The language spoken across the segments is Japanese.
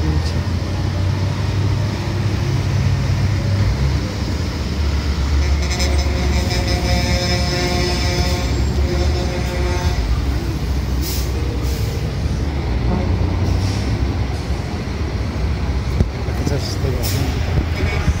ですけど入り口し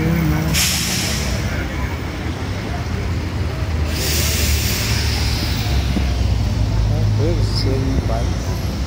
doing, man. That big is.